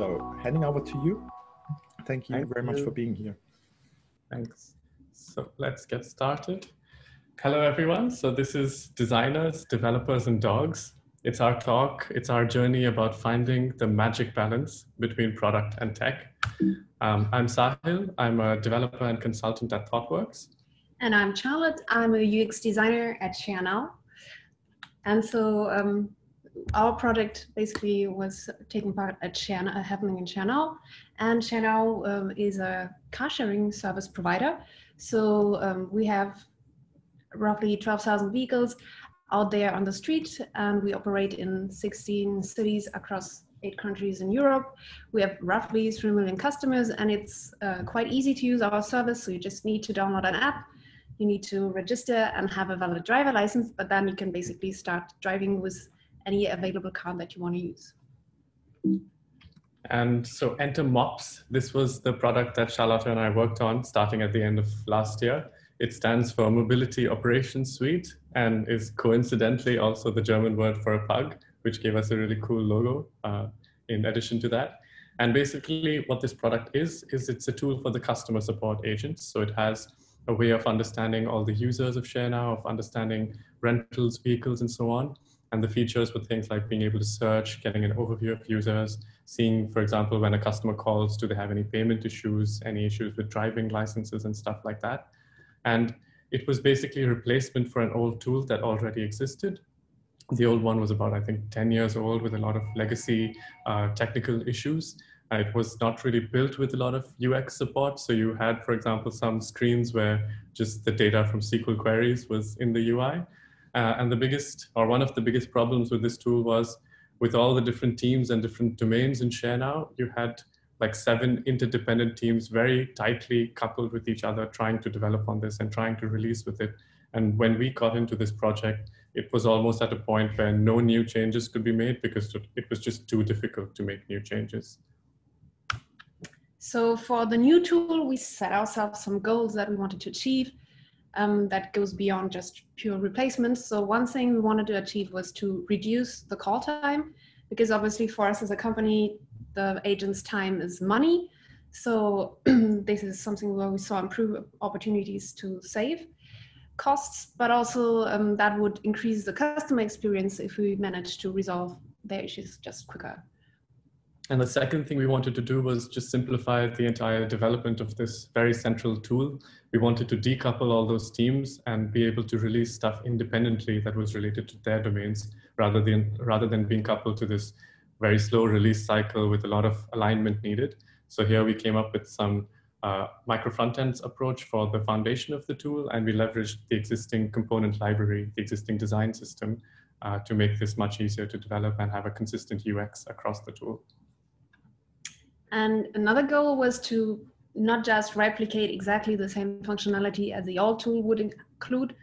So handing over to you. Thank you Thank very much for being here. Thanks. So let's get started. Hello, everyone. So this is Designers, Developers, and Dogs. It's our talk. It's our journey about finding the magic balance between product and tech. Um, I'm Sahil. I'm a developer and consultant at ThoughtWorks. And I'm Charlotte. I'm a UX designer at ShareNow. And so um, our project basically was taking part at ShareNow, uh, happening in ShareNow. And ShareNow um, is a car sharing service provider. So um, we have roughly 12,000 vehicles out there on the street, and we operate in 16 cities across eight countries in Europe. We have roughly 3 million customers, and it's uh, quite easy to use our service. So you just need to download an app, you need to register and have a valid driver license, but then you can basically start driving with any available car that you want to use. And so Enter MOPS, this was the product that Charlotte and I worked on starting at the end of last year. It stands for Mobility Operations Suite and is coincidentally also the German word for a pug, which gave us a really cool logo uh, in addition to that. And basically what this product is, is it's a tool for the customer support agents. So it has a way of understanding all the users of ShareNow, of understanding rentals, vehicles, and so on. And the features with things like being able to search, getting an overview of users, seeing, for example, when a customer calls, do they have any payment issues, any issues with driving licenses and stuff like that. And it was basically a replacement for an old tool that already existed. The old one was about, I think, 10 years old with a lot of legacy uh, technical issues. Uh, it was not really built with a lot of UX support. So you had, for example, some screens where just the data from SQL queries was in the UI. Uh, and the biggest, or one of the biggest problems with this tool was with all the different teams and different domains in ShareNow, you had like seven interdependent teams very tightly coupled with each other trying to develop on this and trying to release with it. And when we got into this project, it was almost at a point where no new changes could be made because it was just too difficult to make new changes. So for the new tool, we set ourselves some goals that we wanted to achieve. Um, that goes beyond just pure replacements. So one thing we wanted to achieve was to reduce the call time, because obviously for us as a company, the agent's time is money. So this is something where we saw improve opportunities to save costs, but also um, that would increase the customer experience if we manage to resolve their issues just quicker. And the second thing we wanted to do was just simplify the entire development of this very central tool. We wanted to decouple all those teams and be able to release stuff independently that was related to their domains rather than, rather than being coupled to this very slow release cycle with a lot of alignment needed. So here we came up with some uh, micro frontends approach for the foundation of the tool, and we leveraged the existing component library, the existing design system, uh, to make this much easier to develop and have a consistent UX across the tool. And another goal was to not just replicate exactly the same functionality as the old tool would include,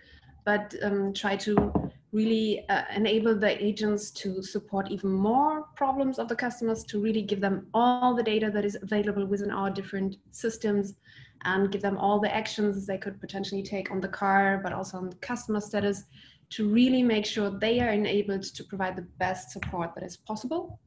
but um, try to really uh, enable the agents to support even more problems of the customers, to really give them all the data that is available within our different systems and give them all the actions they could potentially take on the car, but also on the customer status to really make sure they are enabled to provide the best support that is possible.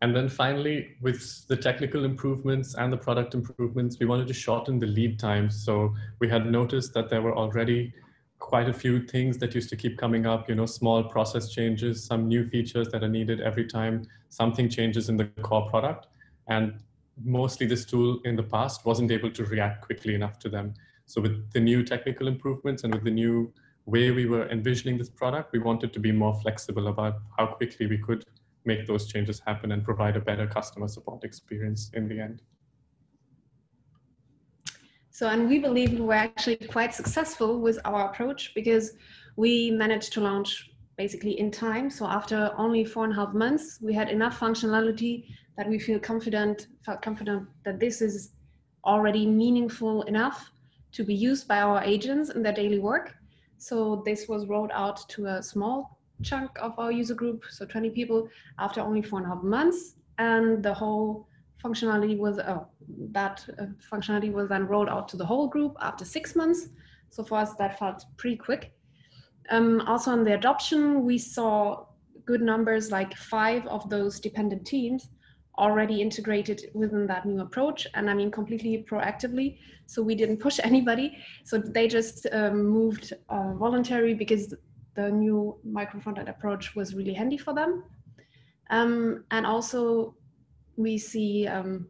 And then finally, with the technical improvements and the product improvements, we wanted to shorten the lead times. So we had noticed that there were already quite a few things that used to keep coming up, you know, small process changes, some new features that are needed every time something changes in the core product. And mostly this tool in the past wasn't able to react quickly enough to them. So with the new technical improvements and with the new way we were envisioning this product, we wanted to be more flexible about how quickly we could make those changes happen and provide a better customer support experience in the end. So, and we believe we were actually quite successful with our approach because we managed to launch basically in time. So after only four and a half months, we had enough functionality that we feel confident, felt confident that this is already meaningful enough to be used by our agents in their daily work. So this was rolled out to a small chunk of our user group, so 20 people, after only four and a half months. And the whole functionality was, oh, that uh, functionality was then rolled out to the whole group after six months. So for us, that felt pretty quick. Um, also on the adoption, we saw good numbers, like five of those dependent teams already integrated within that new approach and i mean completely proactively so we didn't push anybody so they just um, moved uh, voluntary because the new micro frontend approach was really handy for them. Um, and also we see um,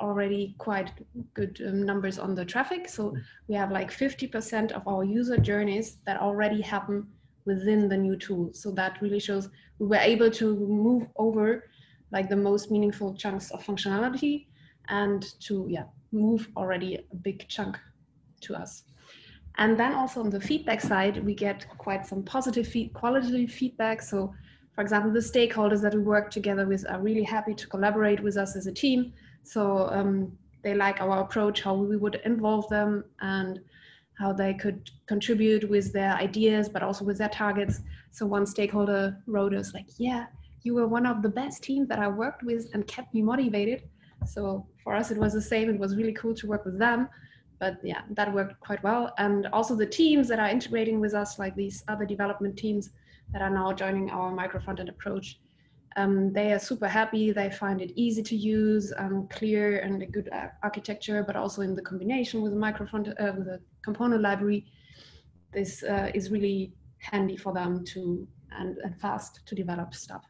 already quite good um, numbers on the traffic. So we have like 50% of our user journeys that already happen within the new tool. So that really shows we were able to move over like the most meaningful chunks of functionality and to yeah move already a big chunk to us and then also on the feedback side we get quite some positive feed, quality feedback so for example the stakeholders that we work together with are really happy to collaborate with us as a team so um, they like our approach how we would involve them and how they could contribute with their ideas but also with their targets so one stakeholder wrote us like yeah you were one of the best teams that I worked with and kept me motivated. So for us, it was the same. It was really cool to work with them. But yeah, that worked quite well. And also the teams that are integrating with us, like these other development teams that are now joining our micro frontend approach, um, they are super happy. They find it easy to use, um, clear, and a good architecture. But also in the combination with the micro front uh, with a component library, this uh, is really handy for them to and, and fast to develop stuff.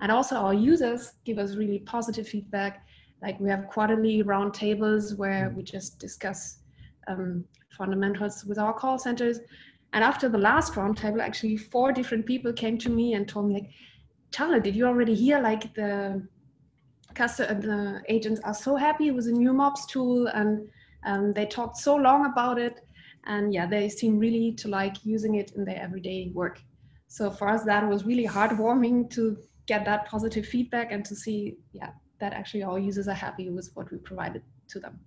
And also our users give us really positive feedback. Like we have quarterly roundtables where we just discuss um, fundamentals with our call centers. And after the last roundtable, actually four different people came to me and told me like, Charlotte, did you already hear like the customer, the agents are so happy with the new MOPS tool and um, they talked so long about it. And yeah, they seem really to like using it in their everyday work. So for us, that was really heartwarming to get that positive feedback and to see, yeah, that actually our users are happy with what we provided to them.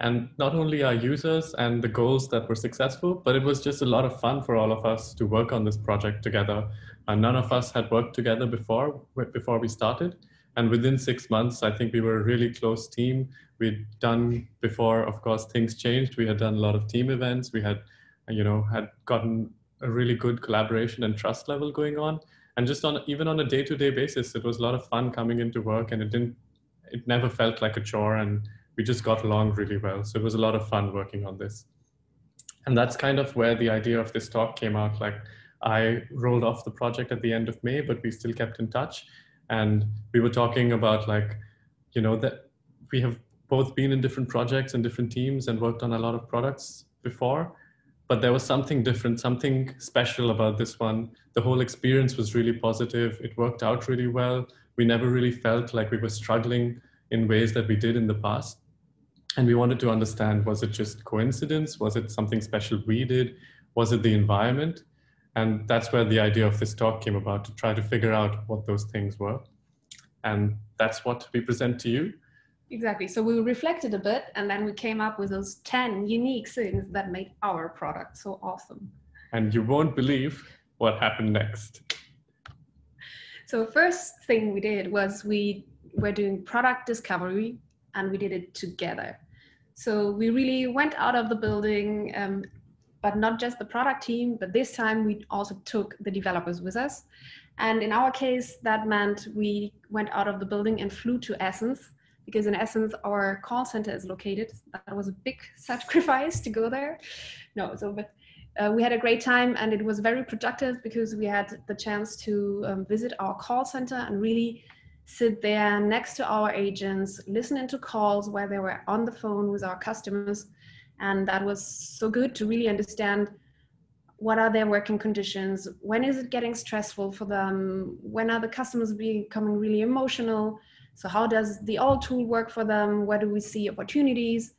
And not only our users and the goals that were successful, but it was just a lot of fun for all of us to work on this project together. And none of us had worked together before, before we started. And within six months, I think we were a really close team. We'd done before, of course, things changed. We had done a lot of team events. We had, you know, had gotten a really good collaboration and trust level going on and just on even on a day-to-day basis it was a lot of fun coming into work and it didn't it never felt like a chore and we just got along really well so it was a lot of fun working on this and that's kind of where the idea of this talk came out like i rolled off the project at the end of may but we still kept in touch and we were talking about like you know that we have both been in different projects and different teams and worked on a lot of products before but there was something different, something special about this one. The whole experience was really positive. It worked out really well. We never really felt like we were struggling in ways that we did in the past. And we wanted to understand was it just coincidence? Was it something special we did? Was it the environment? And that's where the idea of this talk came about to try to figure out what those things were. And that's what we present to you. Exactly. So we reflected a bit and then we came up with those 10 unique things that made our product so awesome. And you won't believe what happened next. So first thing we did was we were doing product discovery and we did it together. So we really went out of the building, um, but not just the product team, but this time we also took the developers with us. And in our case, that meant we went out of the building and flew to Essen because in essence our call center is located. That was a big sacrifice to go there. No, so but uh, we had a great time and it was very productive because we had the chance to um, visit our call center and really sit there next to our agents, listening to calls where they were on the phone with our customers. And that was so good to really understand what are their working conditions, when is it getting stressful for them, when are the customers becoming really emotional, so how does the old tool work for them? Where do we see opportunities?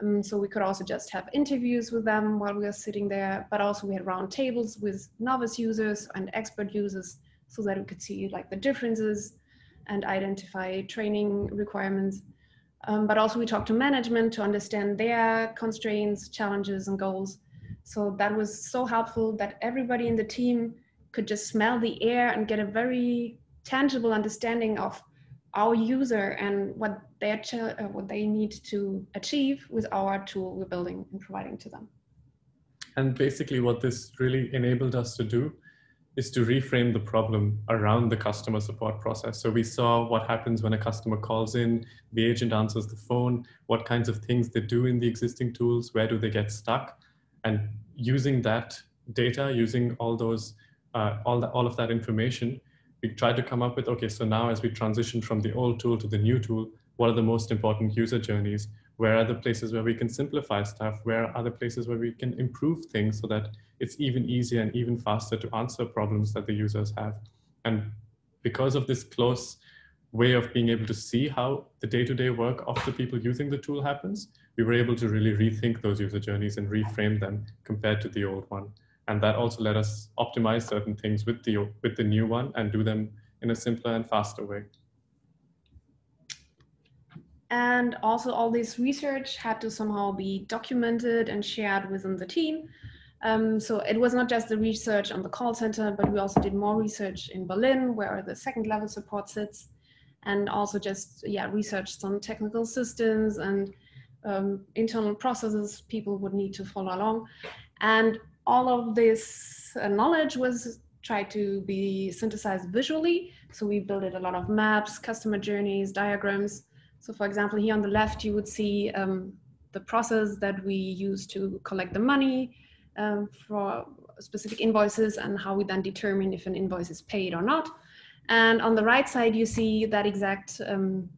Um, so we could also just have interviews with them while we were sitting there, but also we had round tables with novice users and expert users so that we could see like the differences and identify training requirements. Um, but also we talked to management to understand their constraints, challenges and goals. So that was so helpful that everybody in the team could just smell the air and get a very tangible understanding of our user and what they uh, what they need to achieve with our tool we're building and providing to them. And basically, what this really enabled us to do is to reframe the problem around the customer support process. So we saw what happens when a customer calls in, the agent answers the phone, what kinds of things they do in the existing tools, where do they get stuck, and using that data, using all those, uh, all, the, all of that information, we try to come up with, okay, so now as we transition from the old tool to the new tool, what are the most important user journeys? Where are the places where we can simplify stuff? Where are the places where we can improve things so that it's even easier and even faster to answer problems that the users have. And because of this close way of being able to see how the day-to-day -day work of the people using the tool happens, we were able to really rethink those user journeys and reframe them compared to the old one. And that also let us optimize certain things with the, with the new one and do them in a simpler and faster way. And also all this research had to somehow be documented and shared within the team. Um, so it was not just the research on the call center, but we also did more research in Berlin, where the second level support sits, and also just yeah research on technical systems and um, internal processes people would need to follow along, and all of this uh, knowledge was tried to be synthesized visually. So we built a lot of maps, customer journeys, diagrams. So for example, here on the left, you would see um, the process that we use to collect the money um, for specific invoices and how we then determine if an invoice is paid or not. And on the right side, you see that exact um,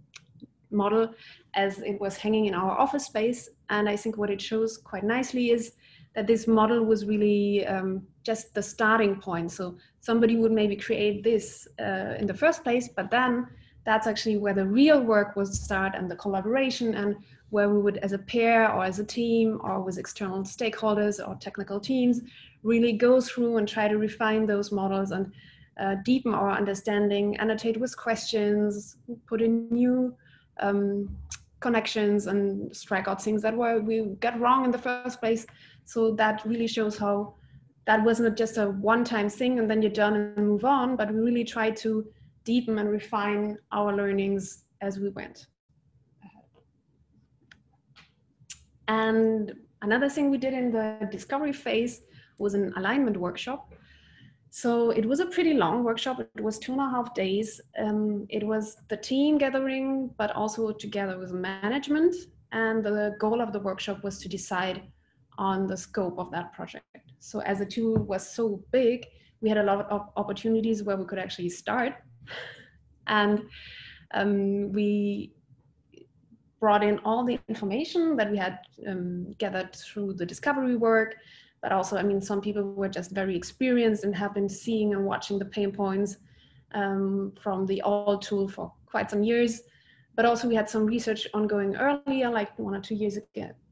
model as it was hanging in our office space. And I think what it shows quite nicely is that this model was really um, just the starting point. So somebody would maybe create this uh, in the first place, but then that's actually where the real work was start and the collaboration and where we would, as a pair or as a team or with external stakeholders or technical teams, really go through and try to refine those models and uh, deepen our understanding, annotate with questions, put in new um, connections and strike out things that were we got wrong in the first place. So that really shows how that wasn't just a one-time thing and then you're done and move on, but we really tried to deepen and refine our learnings as we went. And another thing we did in the discovery phase was an alignment workshop. So it was a pretty long workshop. It was two and a half days. Um, it was the team gathering, but also together with management. And the goal of the workshop was to decide on the scope of that project. So as the tool was so big, we had a lot of opportunities where we could actually start. And um, we brought in all the information that we had um, gathered through the discovery work. But also, I mean, some people were just very experienced and have been seeing and watching the pain points um, from the old tool for quite some years. But also, we had some research ongoing earlier, like one or two years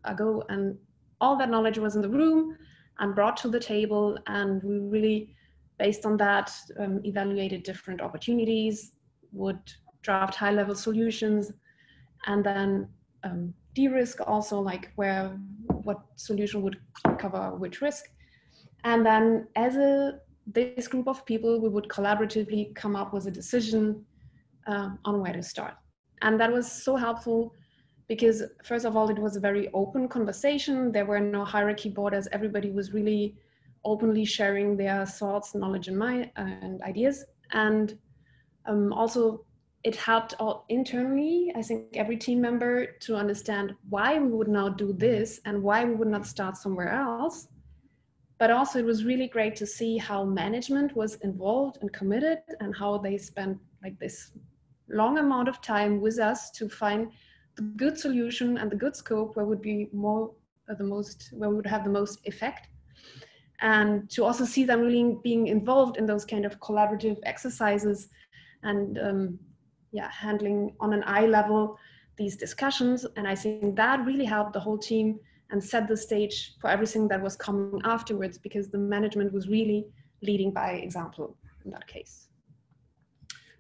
ago, and all that knowledge was in the room and brought to the table. And we really, based on that, um, evaluated different opportunities, would draft high level solutions, and then um, de-risk also like where what solution would cover which risk. And then as a this group of people we would collaboratively come up with a decision uh, on where to start. And that was so helpful because first of all it was a very open conversation. There were no hierarchy borders. Everybody was really openly sharing their thoughts knowledge and my and ideas and um, also it helped all internally, I think every team member to understand why we would now do this and why we would not start somewhere else. But also it was really great to see how management was involved and committed and how they spent like this long amount of time with us to find the good solution and the good scope where would be more uh, the most where we would have the most effect and to also see them really being involved in those kind of collaborative exercises and um, yeah, handling on an eye level these discussions. And I think that really helped the whole team and set the stage for everything that was coming afterwards because the management was really leading by example in that case.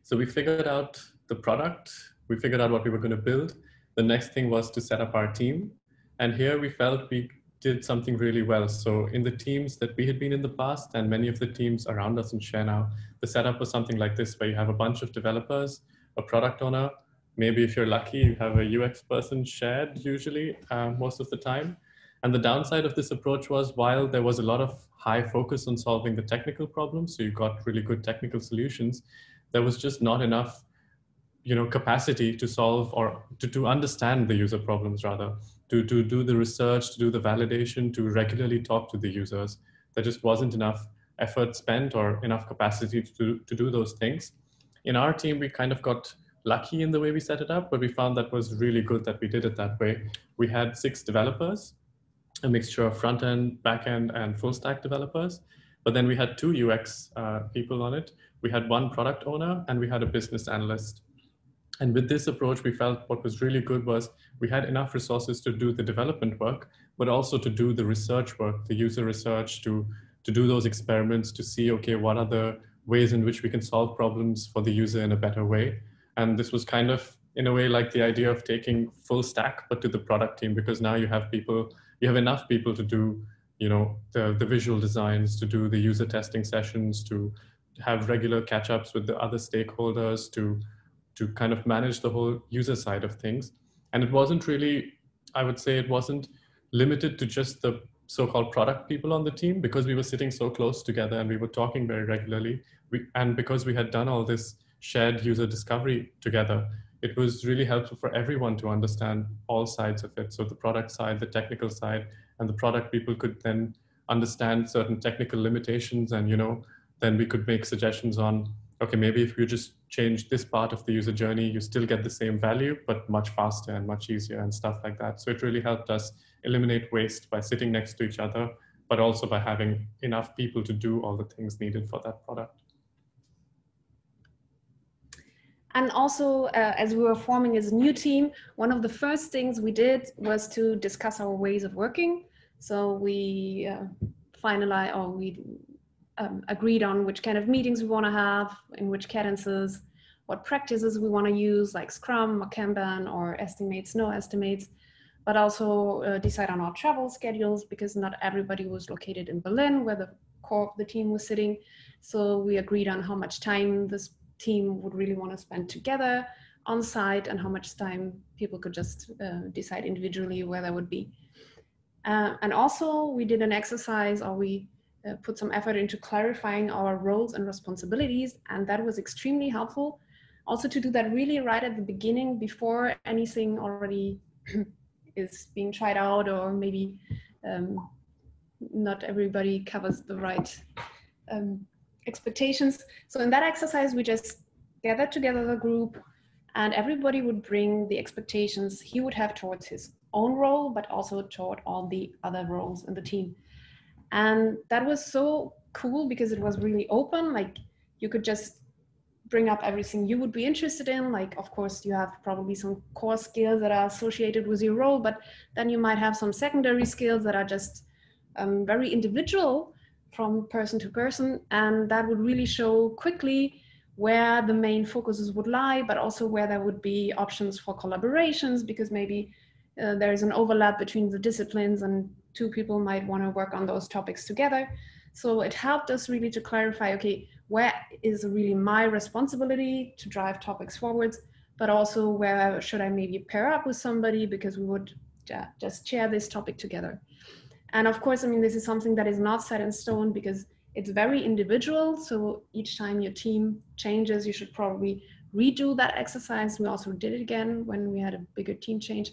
So we figured out the product, we figured out what we were going to build. The next thing was to set up our team. And here we felt we did something really well. So in the teams that we had been in the past and many of the teams around us in ShareNow, the setup was something like this, where you have a bunch of developers a product owner. Maybe if you're lucky, you have a UX person shared usually uh, most of the time. And the downside of this approach was while there was a lot of high focus on solving the technical problems, so you got really good technical solutions, there was just not enough you know, capacity to solve or to, to understand the user problems rather, to, to do the research, to do the validation, to regularly talk to the users. There just wasn't enough effort spent or enough capacity to, to do those things. In our team, we kind of got lucky in the way we set it up, but we found that was really good that we did it that way. We had six developers, a mixture of front end, back end, and full stack developers. But then we had two UX uh, people on it. We had one product owner and we had a business analyst. And with this approach, we felt what was really good was we had enough resources to do the development work, but also to do the research work, the user research, to, to do those experiments, to see, okay, what are the ways in which we can solve problems for the user in a better way. And this was kind of, in a way, like the idea of taking full stack, but to the product team, because now you have people, you have enough people to do, you know, the, the visual designs, to do the user testing sessions, to have regular catch-ups with the other stakeholders, to to kind of manage the whole user side of things. And it wasn't really, I would say, it wasn't limited to just the so-called product people on the team because we were sitting so close together and we were talking very regularly. We, and because we had done all this shared user discovery together, it was really helpful for everyone to understand all sides of it. So the product side, the technical side, and the product people could then understand certain technical limitations and, you know, then we could make suggestions on okay, maybe if you just change this part of the user journey, you still get the same value, but much faster and much easier and stuff like that. So it really helped us eliminate waste by sitting next to each other, but also by having enough people to do all the things needed for that product. And also, uh, as we were forming as a new team, one of the first things we did was to discuss our ways of working. So we uh, finalized, or we um, agreed on which kind of meetings we want to have, in which cadences, what practices we want to use, like Scrum or Kanban or estimates, no estimates, but also uh, decide on our travel schedules because not everybody was located in Berlin where the core of the team was sitting. So we agreed on how much time this team would really want to spend together on site and how much time people could just uh, decide individually where that would be. Uh, and also we did an exercise or we uh, put some effort into clarifying our roles and responsibilities, and that was extremely helpful. Also, to do that really right at the beginning before anything already is being tried out, or maybe um, not everybody covers the right um, expectations. So, in that exercise, we just gathered together the group, and everybody would bring the expectations he would have towards his own role, but also toward all the other roles in the team and that was so cool because it was really open. Like you could just bring up everything you would be interested in. Like of course you have probably some core skills that are associated with your role but then you might have some secondary skills that are just um, very individual from person to person. And that would really show quickly where the main focuses would lie but also where there would be options for collaborations because maybe uh, there is an overlap between the disciplines and two people might want to work on those topics together. So it helped us really to clarify, okay, where is really my responsibility to drive topics forwards, but also where should I maybe pair up with somebody because we would just share this topic together. And of course, I mean, this is something that is not set in stone because it's very individual. So each time your team changes, you should probably redo that exercise. We also did it again when we had a bigger team change.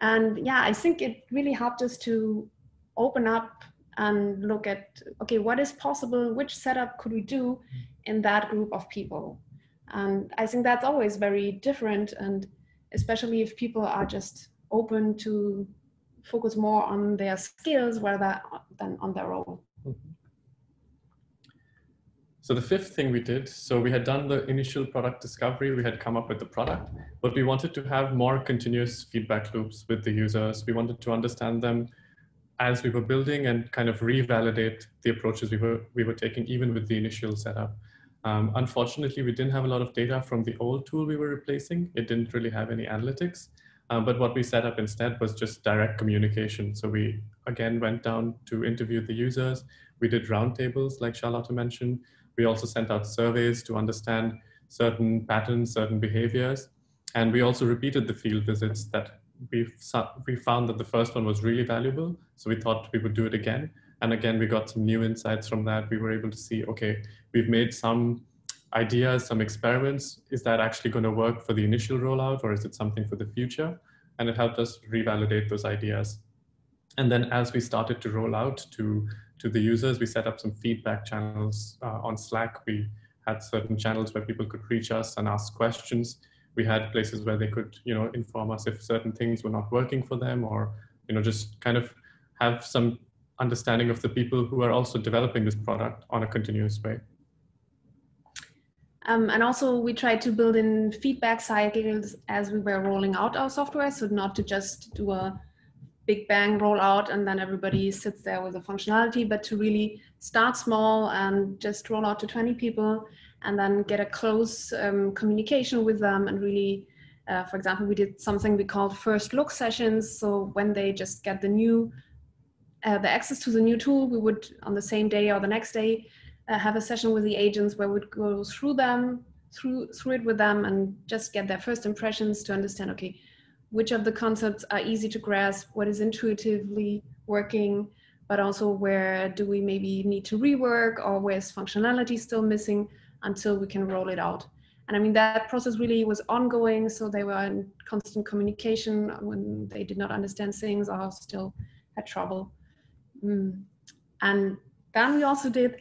And yeah, I think it really helped us to open up and look at okay, what is possible? Which setup could we do in that group of people? And I think that's always very different, and especially if people are just open to focus more on their skills rather than on their role. So the fifth thing we did, so we had done the initial product discovery, we had come up with the product, but we wanted to have more continuous feedback loops with the users. We wanted to understand them as we were building and kind of revalidate the approaches we were, we were taking even with the initial setup. Um, unfortunately, we didn't have a lot of data from the old tool we were replacing. It didn't really have any analytics. Um, but what we set up instead was just direct communication. So we again went down to interview the users. We did roundtables, like Charlotte mentioned. We also sent out surveys to understand certain patterns, certain behaviors. And we also repeated the field visits that we we found that the first one was really valuable. So we thought we would do it again. And again, we got some new insights from that. We were able to see, okay, we've made some ideas, some experiments. Is that actually going to work for the initial rollout or is it something for the future? And it helped us revalidate those ideas. And then as we started to roll out to, to the users, we set up some feedback channels uh, on Slack. We had certain channels where people could reach us and ask questions. We had places where they could, you know, inform us if certain things were not working for them or, you know, just kind of have some understanding of the people who are also developing this product on a continuous way. Um, and also we tried to build in feedback cycles as we were rolling out our software. So not to just do a big bang rollout and then everybody sits there with the functionality, but to really start small and just roll out to 20 people and then get a close um, communication with them and really, uh, for example, we did something we called first look sessions. So when they just get the new, uh, the access to the new tool, we would on the same day or the next day uh, have a session with the agents where we'd go through them, through through it with them, and just get their first impressions to understand. Okay, which of the concepts are easy to grasp, what is intuitively working, but also where do we maybe need to rework or where's functionality still missing until we can roll it out. And I mean, that process really was ongoing. So they were in constant communication when they did not understand things or still had trouble. Mm. And then we also did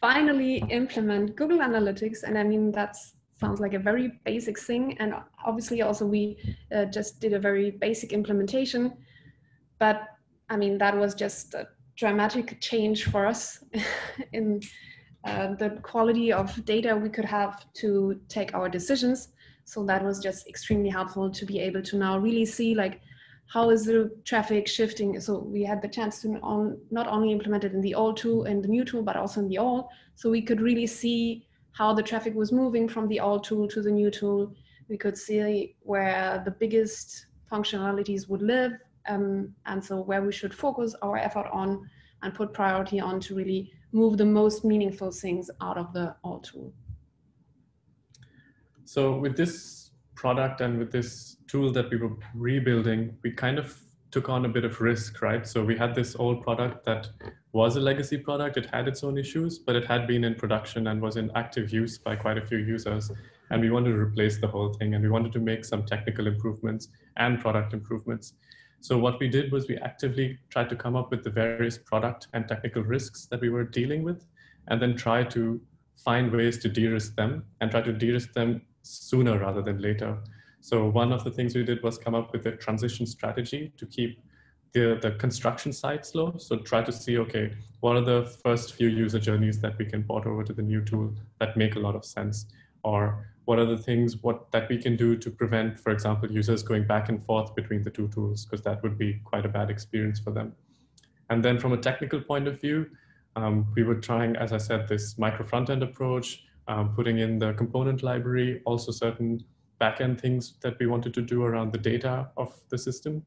finally implement Google Analytics. And I mean, that's sounds like a very basic thing. And obviously also we uh, just did a very basic implementation, but I mean, that was just a dramatic change for us in uh, the quality of data we could have to take our decisions. So that was just extremely helpful to be able to now really see like, how is the traffic shifting? So we had the chance to on, not only implement it in the old tool and the new tool, but also in the old. So we could really see how the traffic was moving from the old tool to the new tool. We could see where the biggest functionalities would live um, and so where we should focus our effort on and put priority on to really move the most meaningful things out of the old tool. So with this product and with this tool that we were rebuilding, we kind of took on a bit of risk, right? So we had this old product that was a legacy product. It had its own issues, but it had been in production and was in active use by quite a few users. And we wanted to replace the whole thing and we wanted to make some technical improvements and product improvements. So what we did was we actively tried to come up with the various product and technical risks that we were dealing with and then try to find ways to de-risk them and try to de-risk them sooner rather than later. So one of the things we did was come up with a transition strategy to keep the, the construction side slow. So try to see, okay, what are the first few user journeys that we can port over to the new tool that make a lot of sense? Or what are the things what that we can do to prevent, for example, users going back and forth between the two tools, because that would be quite a bad experience for them. And then from a technical point of view, um, we were trying, as I said, this micro front-end approach, um, putting in the component library, also certain backend things that we wanted to do around the data of the system.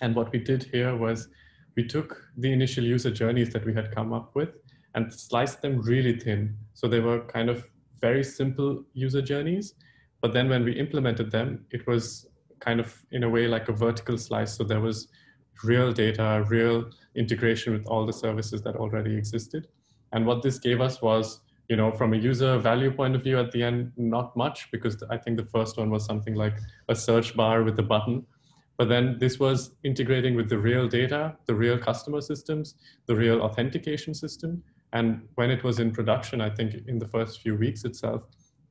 And what we did here was we took the initial user journeys that we had come up with and sliced them really thin. So they were kind of very simple user journeys. But then when we implemented them, it was kind of in a way like a vertical slice. So there was real data, real integration with all the services that already existed. And what this gave us was you know, from a user value point of view at the end, not much because I think the first one was something like a search bar with a button. But then this was integrating with the real data, the real customer systems, the real authentication system. And when it was in production, I think in the first few weeks itself,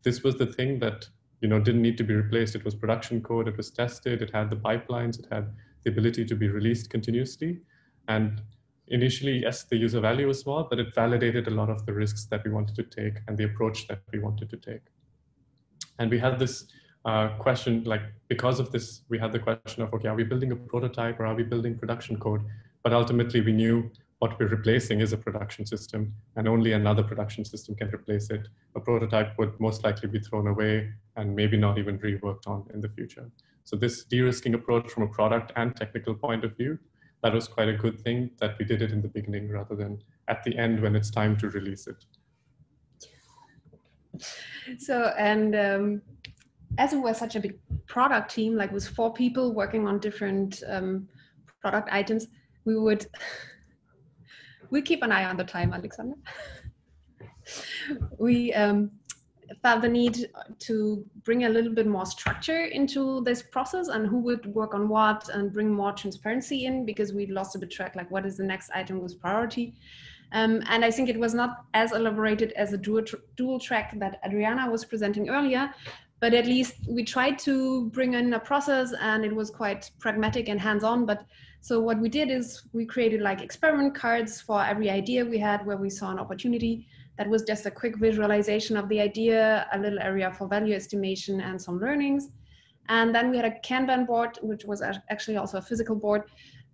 this was the thing that you know didn't need to be replaced. It was production code, it was tested, it had the pipelines, it had the ability to be released continuously. And initially, yes, the user value was small, but it validated a lot of the risks that we wanted to take and the approach that we wanted to take. And we had this uh, question, like because of this, we had the question of, okay, are we building a prototype or are we building production code? But ultimately we knew what we're replacing is a production system and only another production system can replace it. A prototype would most likely be thrown away and maybe not even reworked on in the future. So this de-risking approach from a product and technical point of view that was quite a good thing that we did it in the beginning rather than at the end when it's time to release it. So, and um, as it was such a big product team, like with four people working on different um, product items, we would we keep an eye on the time, Alexander. we um, felt the need to bring a little bit more structure into this process and who would work on what and bring more transparency in because we lost a bit track like what is the next item with priority um, and I think it was not as elaborated as a dual, tr dual track that Adriana was presenting earlier, but at least we tried to bring in a process and it was quite pragmatic and hands-on. But so what we did is we created like experiment cards for every idea we had where we saw an opportunity. That was just a quick visualization of the idea, a little area for value estimation and some learnings. And then we had a Kanban board, which was actually also a physical board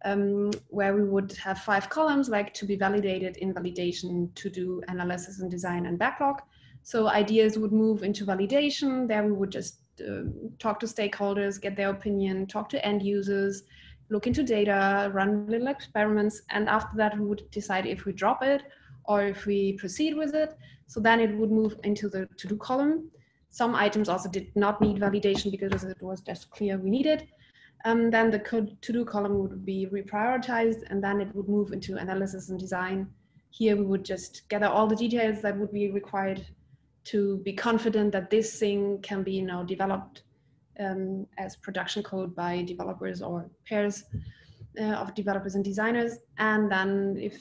um, where we would have five columns like to be validated, invalidation, to do analysis and design and backlog. So ideas would move into validation. There we would just uh, talk to stakeholders, get their opinion, talk to end users, look into data, run little experiments. And after that, we would decide if we drop it or if we proceed with it. So then it would move into the to-do column. Some items also did not need validation because it was just clear we needed. Um, then the to-do column would be reprioritized and then it would move into analysis and design. Here we would just gather all the details that would be required to be confident that this thing can be now developed um, as production code by developers or pairs uh, of developers and designers. And then if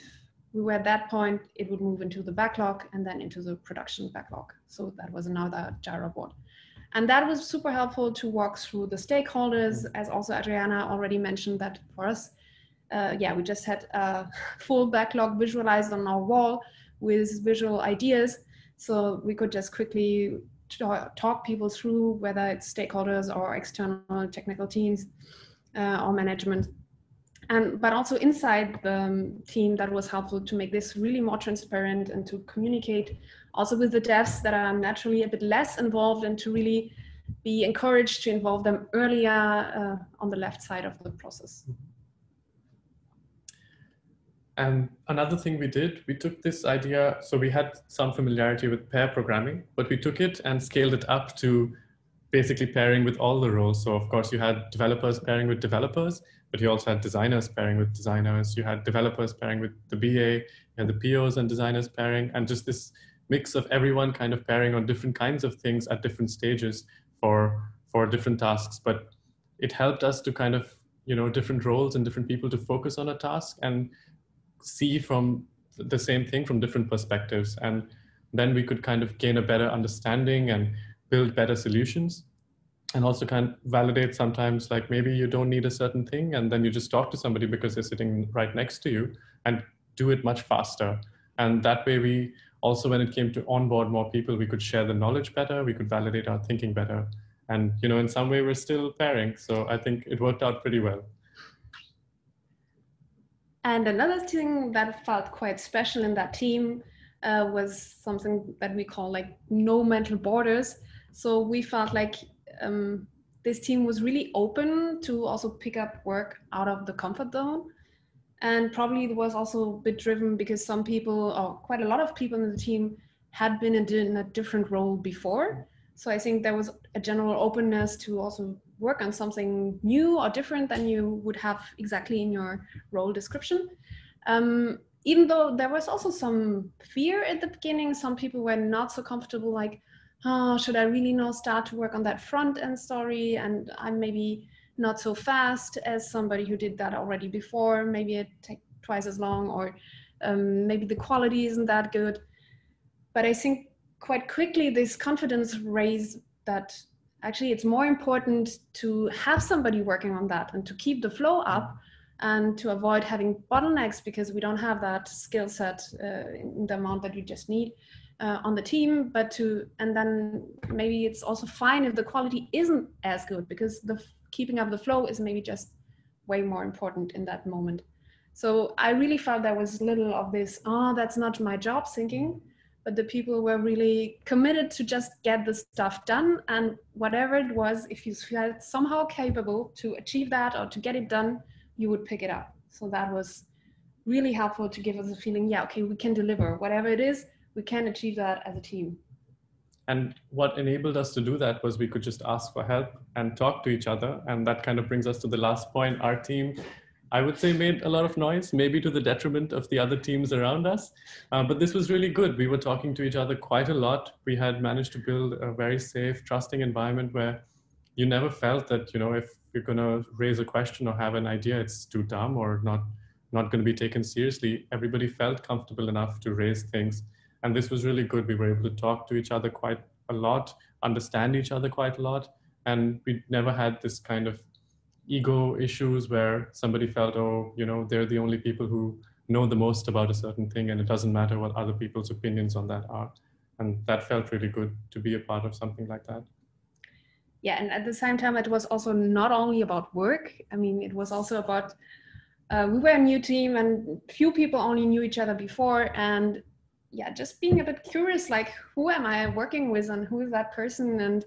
we were at that point, it would move into the backlog and then into the production backlog. So that was another Jira board. And that was super helpful to walk through the stakeholders, as also Adriana already mentioned that for us, uh, yeah, we just had a full backlog visualized on our wall with visual ideas. So we could just quickly talk people through whether it's stakeholders or external technical teams uh, or management. And, but also inside the um, team that was helpful to make this really more transparent and to communicate also with the devs that are naturally a bit less involved and to really be encouraged to involve them earlier uh, on the left side of the process. And another thing we did, we took this idea, so we had some familiarity with pair programming, but we took it and scaled it up to basically pairing with all the roles. So of course you had developers pairing with developers, but you also had designers pairing with designers. You had developers pairing with the BA, you had the POs and designers pairing, and just this mix of everyone kind of pairing on different kinds of things at different stages for for different tasks. But it helped us to kind of you know different roles and different people to focus on a task and see from the same thing from different perspectives and then we could kind of gain a better understanding and build better solutions and also kind of validate sometimes like maybe you don't need a certain thing and then you just talk to somebody because they're sitting right next to you and do it much faster. And that way we also when it came to onboard more people we could share the knowledge better we could validate our thinking better. And you know in some way we're still pairing so i think it worked out pretty well. And another thing that felt quite special in that team uh, was something that we call like no mental borders. So we felt like um, this team was really open to also pick up work out of the comfort zone. And probably it was also a bit driven because some people or quite a lot of people in the team had been in a different role before. So i think there was a general openness to also work on something new or different than you would have exactly in your role description. Um, even though there was also some fear at the beginning some people were not so comfortable like oh should i really now start to work on that front end story and i'm maybe not so fast as somebody who did that already before. Maybe it take twice as long, or um, maybe the quality isn't that good. But I think quite quickly this confidence raised that actually it's more important to have somebody working on that and to keep the flow up and to avoid having bottlenecks because we don't have that skill set uh, in the amount that we just need uh, on the team but to and then maybe it's also fine if the quality isn't as good because the keeping up the flow is maybe just way more important in that moment. So I really felt there was little of this, oh, that's not my job thinking, but the people were really committed to just get the stuff done. And whatever it was, if you felt somehow capable to achieve that or to get it done, you would pick it up. So that was really helpful to give us a feeling, yeah, okay, we can deliver whatever it is, we can achieve that as a team. And what enabled us to do that was we could just ask for help and talk to each other. And that kind of brings us to the last point. Our team, I would say, made a lot of noise, maybe to the detriment of the other teams around us. Uh, but this was really good. We were talking to each other quite a lot. We had managed to build a very safe, trusting environment where you never felt that, you know, if you're going to raise a question or have an idea, it's too dumb or not, not going to be taken seriously. Everybody felt comfortable enough to raise things and this was really good. We were able to talk to each other quite a lot, understand each other quite a lot. And we never had this kind of ego issues where somebody felt, oh, you know, they're the only people who know the most about a certain thing and it doesn't matter what other people's opinions on that are. And that felt really good to be a part of something like that. Yeah, and at the same time, it was also not only about work. I mean, it was also about uh, we were a new team and few people only knew each other before and yeah, just being a bit curious, like who am I working with and who is that person? And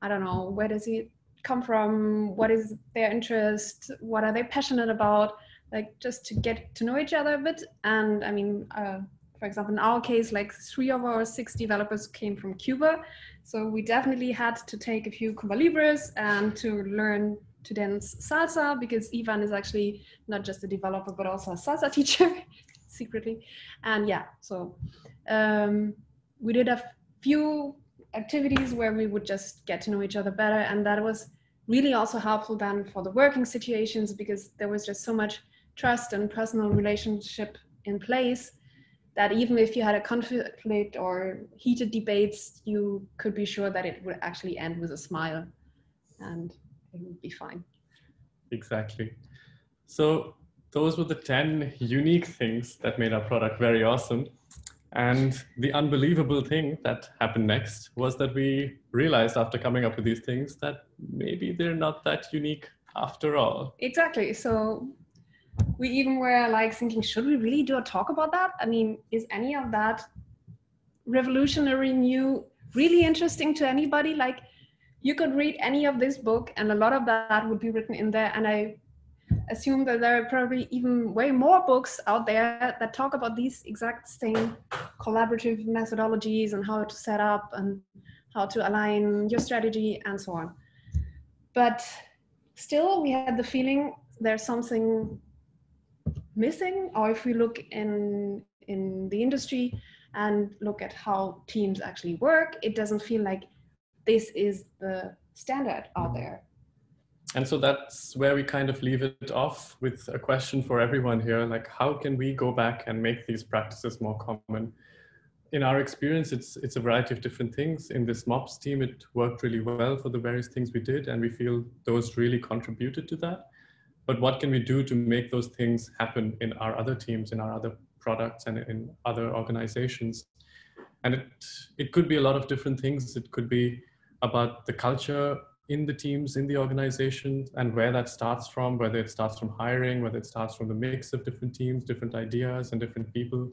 I don't know, where does he come from? What is their interest? What are they passionate about? Like just to get to know each other a bit. And I mean, uh, for example, in our case, like three of our six developers came from Cuba. So we definitely had to take a few Cuba Libres and to learn to dance salsa because Ivan is actually not just a developer, but also a salsa teacher secretly. And yeah, so um, we did a few activities where we would just get to know each other better. And that was really also helpful then for the working situations because there was just so much trust and personal relationship in place that even if you had a conflict or heated debates, you could be sure that it would actually end with a smile and it would be fine. Exactly. So those were the 10 unique things that made our product very awesome. And the unbelievable thing that happened next was that we realized after coming up with these things that maybe they're not that unique after all. Exactly. So we even were like thinking, should we really do a talk about that? I mean, is any of that revolutionary, new, really interesting to anybody? Like, you could read any of this book, and a lot of that would be written in there. And I assume that there are probably even way more books out there that talk about these exact same collaborative methodologies and how to set up and how to align your strategy and so on. But still, we had the feeling there's something missing, or if we look in in the industry and look at how teams actually work, it doesn't feel like this is the standard out there and so that's where we kind of leave it off with a question for everyone here like how can we go back and make these practices more common? In our experience it's it's a variety of different things. In this mops team it worked really well for the various things we did and we feel those really contributed to that. But what can we do to make those things happen in our other teams in our other products and in other organizations? And it it could be a lot of different things. It could be about the culture in the teams, in the organization, and where that starts from, whether it starts from hiring, whether it starts from the mix of different teams, different ideas, and different people.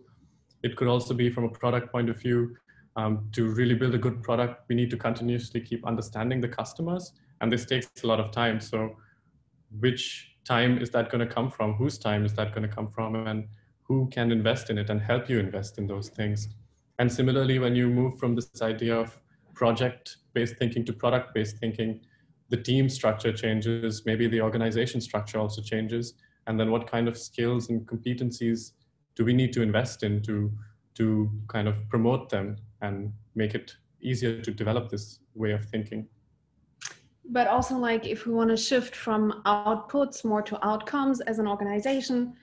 It could also be from a product point of view. Um, to really build a good product, we need to continuously keep understanding the customers, and this takes a lot of time. So, which time is that going to come from? Whose time is that going to come from? And who can invest in it and help you invest in those things? And similarly, when you move from this idea of project based thinking to product based thinking, the team structure changes, maybe the organization structure also changes, and then what kind of skills and competencies do we need to invest in to, to kind of promote them and make it easier to develop this way of thinking? But also, like, if we want to shift from outputs more to outcomes as an organization,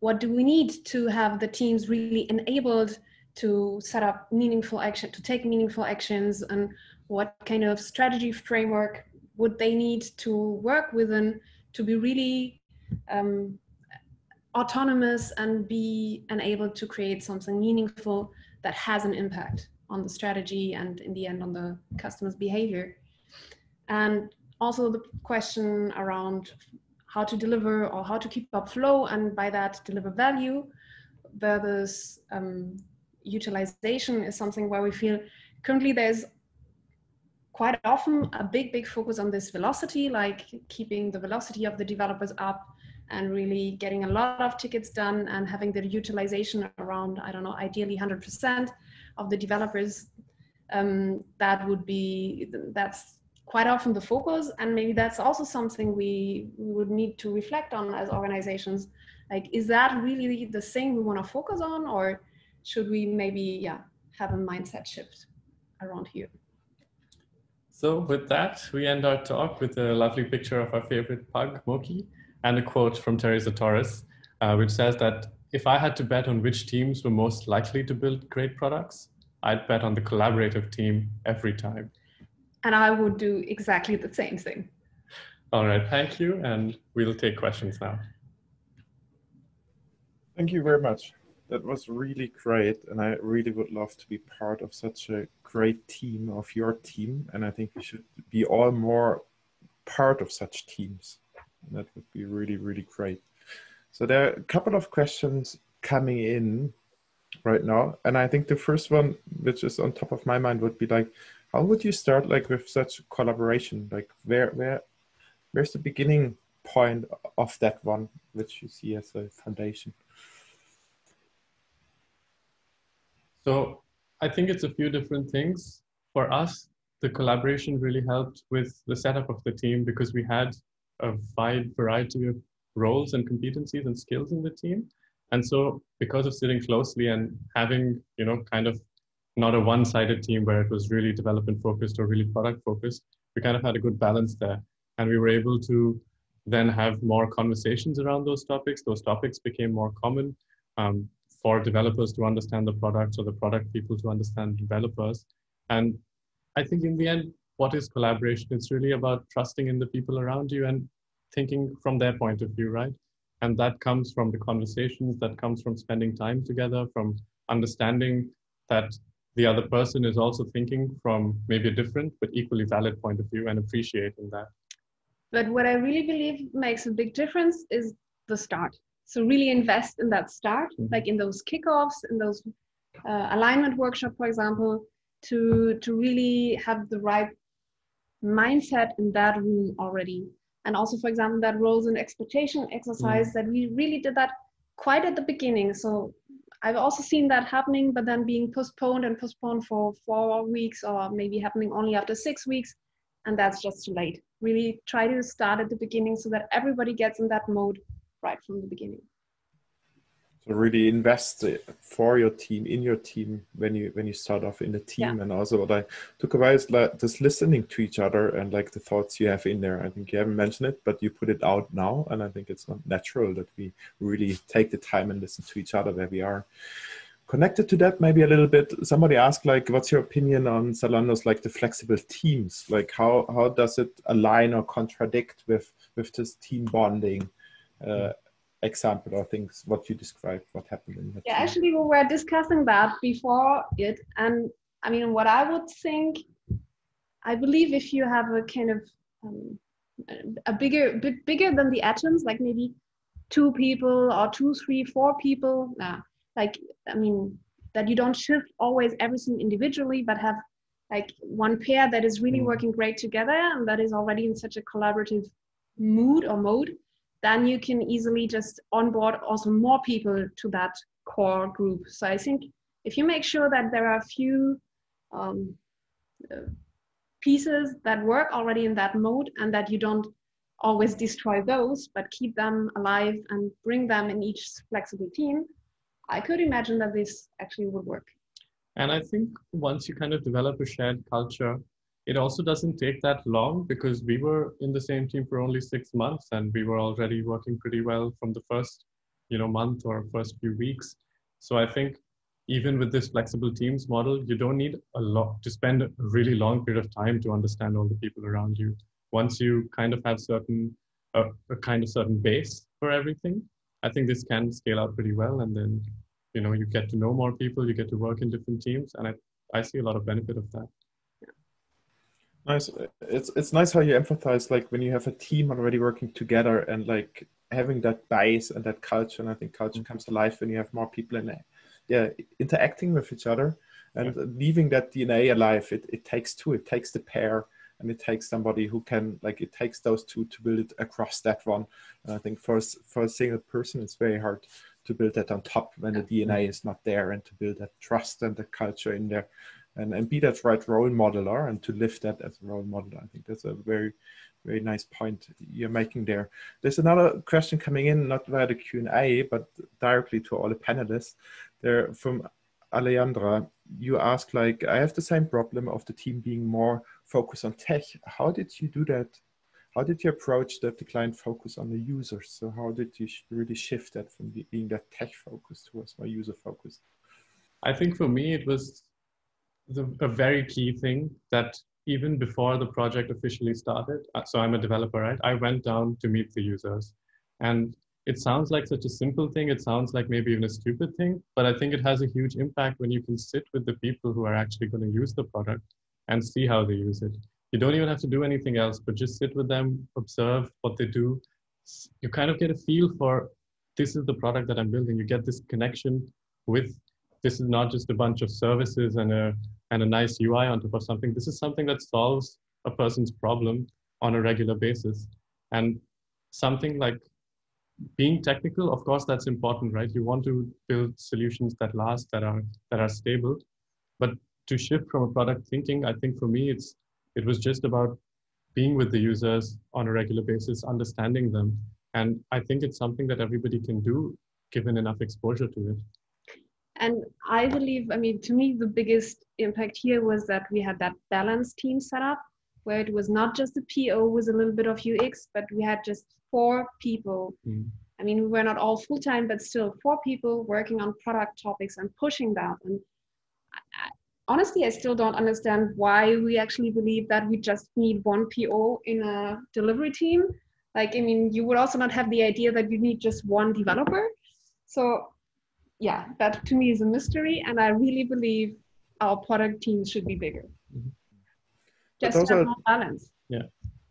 what do we need to have the teams really enabled to set up meaningful action, to take meaningful actions, and what kind of strategy framework would they need to work within to be really um, autonomous and be unable to create something meaningful that has an impact on the strategy and in the end on the customer's behavior. And also the question around how to deliver or how to keep up flow and by that deliver value versus um, utilization is something where we feel currently there's quite often a big, big focus on this velocity, like keeping the velocity of the developers up and really getting a lot of tickets done and having the utilization around, I don't know, ideally 100% of the developers. um, that would be that's quite often the focus and maybe that's also something we, we would need to reflect on as organizations like is that really the thing we want to focus on or should we maybe yeah have a mindset shift around here so with that we end our talk with a lovely picture of our favorite pug moki and a quote from teresa torres uh, which says that if i had to bet on which teams were most likely to build great products i'd bet on the collaborative team every time and I would do exactly the same thing. All right, thank you. And we'll take questions now. Thank you very much. That was really great. And I really would love to be part of such a great team of your team. And I think we should be all more part of such teams. And that would be really, really great. So there are a couple of questions coming in right now. And I think the first one, which is on top of my mind, would be like, how would you start like with such collaboration like where where where's the beginning point of that one which you see as a foundation so i think it's a few different things for us the collaboration really helped with the setup of the team because we had a wide variety of roles and competencies and skills in the team and so because of sitting closely and having you know kind of not a one-sided team where it was really development focused or really product focused. We kind of had a good balance there, and we were able to then have more conversations around those topics. Those topics became more common um, for developers to understand the products or the product people to understand developers. And I think in the end, what is collaboration? It's really about trusting in the people around you and thinking from their point of view, right? And that comes from the conversations, that comes from spending time together, from understanding that the other person is also thinking from maybe a different but equally valid point of view and appreciating that. But what I really believe makes a big difference is the start. So really invest in that start, mm-hmm. like in those kickoffs, in those uh, alignment workshop, for example, to to really have the right mindset in that room already. And also, for example, that roles and expectation exercise mm-hmm. that we really did that quite at the beginning. So I've also seen that happening, but then being postponed and postponed for four weeks or maybe happening only after six weeks. And that's just too late. Really try to start at the beginning so that everybody gets in that mode right from the beginning. So really invest for your team in your team when you when you start off in the team, yeah. and also what I took away is like just listening to each other and like the thoughts you have in there. I think you haven't mentioned it, but you put it out now, and I think it's not natural that we really take the time and listen to each other where we are. Connected to that, maybe a little bit. Somebody asked, like, what's your opinion on Zalando's like the flexible teams? Like, how how does it align or contradict with with this team bonding? Uh, example or things what you described what happened in yeah actually we were discussing that before it and i mean what i would think i believe if you have a kind of um, a bigger bit bigger than the atoms like maybe two people or two three four people nah, like i mean that you don't shift always everything individually but have like one pair that is really mm. working great together and that is already in such a collaborative mood or mode then you can easily just onboard also more people to that core group. So I think if you make sure that there are a few um, uh, pieces that work already in that mode and that you don't always destroy those, but keep them alive and bring them in each flexible team, I could imagine that this actually would work. And I think once you kind of develop a shared culture it also doesn't take that long because we were in the same team for only six months and we were already working pretty well from the first you know month or first few weeks. So i think even with this flexible teams model you don't need a lot to spend a really long period of time to understand all the people around you. Once you kind of have certain uh, a kind of certain base for everything i think this can scale out pretty well and then you know you get to know more people you get to work in different teams and i, I see a lot of benefit of that Nice. It's it's nice how you emphasize like when you have a team already working together and like having that base and that culture. And I think culture mm-hmm. comes alive when you have more people in yeah interacting with each other and yeah. leaving that DNA alive. It it takes two. It takes the pair and it takes somebody who can like it takes those two to build it across that one. And I think for for a single person, it's very hard to build that on top when the DNA is not there and to build that trust and the culture in there and, and be that right role modeler and to live that as a role model. I think that's a very, very nice point you're making there. There's another question coming in, not via the Q&A, but directly to all the panelists. There from Alejandra, you ask like, I have the same problem of the team being more focused on tech. How did you do that? How did you approach that the client focus on the users? So how did you really shift that from being that tech focused towards more user focused? I think for me, it was the, a very key thing that even before the project officially started, uh, so I'm a developer, right? I went down to meet the users. And it sounds like such a simple thing. It sounds like maybe even a stupid thing, but I think it has a huge impact when you can sit with the people who are actually going to use the product and see how they use it. You don't even have to do anything else, but just sit with them, observe what they do. You kind of get a feel for this is the product that I'm building. You get this connection with this is not just a bunch of services and a and a nice UI on top of something. This is something that solves a person's problem on a regular basis. And something like being technical, of course, that's important, right? You want to build solutions that last, that are that are stable. But to shift from a product thinking, I think for me, it's it was just about being with the users on a regular basis, understanding them, and I think it's something that everybody can do given enough exposure to it. And I believe, I mean, to me, the biggest impact here was that we had that balanced team set up where it was not just a PO with a little bit of UX, but we had just four people. Mm. I mean, we were not all full time, but still four people working on product topics and pushing that. And I, honestly, I still don't understand why we actually believe that we just need one PO in a delivery team. Like, I mean, you would also not have the idea that you need just one developer. So yeah, that to me is a mystery, and I really believe our product teams should be bigger. Mm-hmm. Just have more balance. Yeah,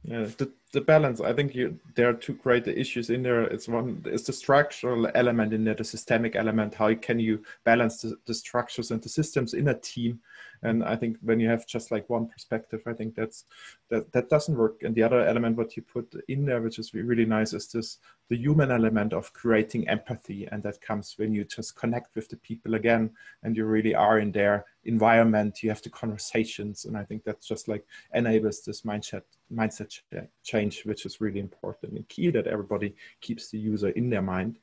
yeah. The, the balance. I think you there are two great issues in there. It's one is the structural element in there, the systemic element. How can you balance the, the structures and the systems in a team? And i think when you have just like one perspective i think that's that that doesn't work. And the other element what you put in there which is really nice is this the human element of creating empathy. And that comes when you just connect with the people again and you really are in their environment you have the conversations. And i think that's just like enables this mindset mindset change which is really important and key that everybody keeps the user in their mind.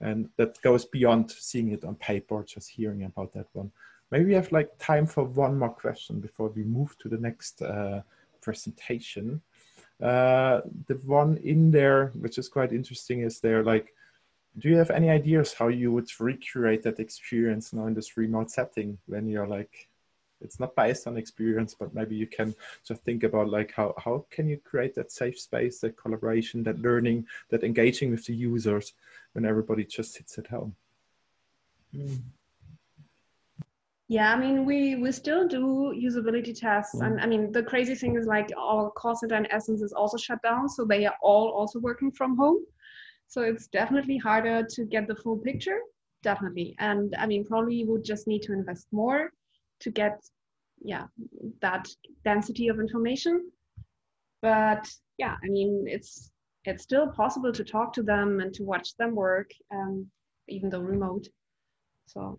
And that goes beyond seeing it on paper just hearing about that one Maybe we have like time for one more question before we move to the next uh, presentation. Uh, the one in there, which is quite interesting, is there like, do you have any ideas how you would recreate that experience now in this remote setting when you're like, it's not based on experience, but maybe you can just think about like how, how can you create that safe space, that collaboration, that learning, that engaging with the users when everybody just sits at home. Mm. Yeah, I mean, we we still do usability tests, mm. and I mean, the crazy thing is like our call center in Essen is also shut down, so they are all also working from home. So it's definitely harder to get the full picture, definitely. And I mean, probably you would just need to invest more to get, yeah, that density of information. But yeah, I mean, it's it's still possible to talk to them and to watch them work, um, even though remote. So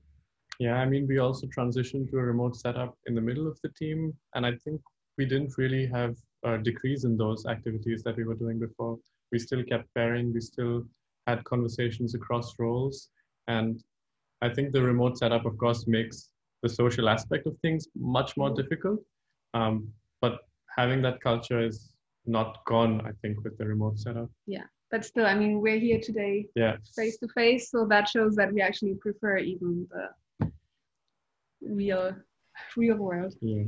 yeah, I mean, we also transitioned to a remote setup in the middle of the team. And I think we didn't really have a decrease in those activities that we were doing before. We still kept pairing, we still had conversations across roles. And I think the remote setup, of course, makes the social aspect of things much more difficult. Um, but having that culture is not gone, I think, with the remote setup. Yeah but still i mean we're here today yeah face to face so that shows that we actually prefer even the real real world. Yeah.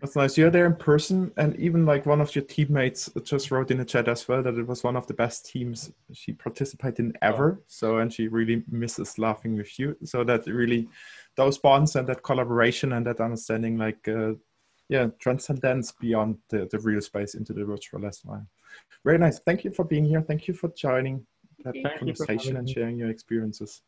That's nice. You're there in person, and even like one of your teammates just wrote in the chat as well that it was one of the best teams she participated in ever. So, and she really misses laughing with you. So that really, those bonds and that collaboration and that understanding, like, uh, yeah, transcendence beyond the, the real space into the virtual as well. Very nice. Thank you for being here. Thank you for joining that Thank conversation and sharing your experiences.